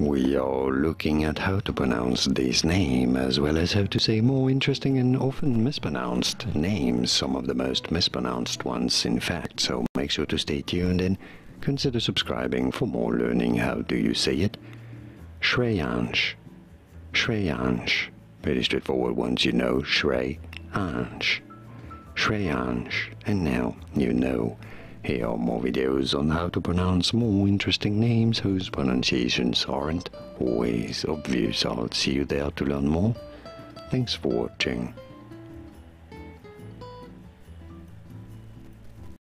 We are looking at how to pronounce this name as well as how to say more interesting and often mispronounced names, some of the most mispronounced ones in fact, so make sure to stay tuned and consider subscribing for more learning how do you say it. Shreyansh. Shreyansh. Pretty straightforward once you know Shreyansh. Shreyansh. And now you know. Here are more videos on how to pronounce more interesting names whose pronunciations aren't always obvious. I'll see you there to learn more. Thanks for watching.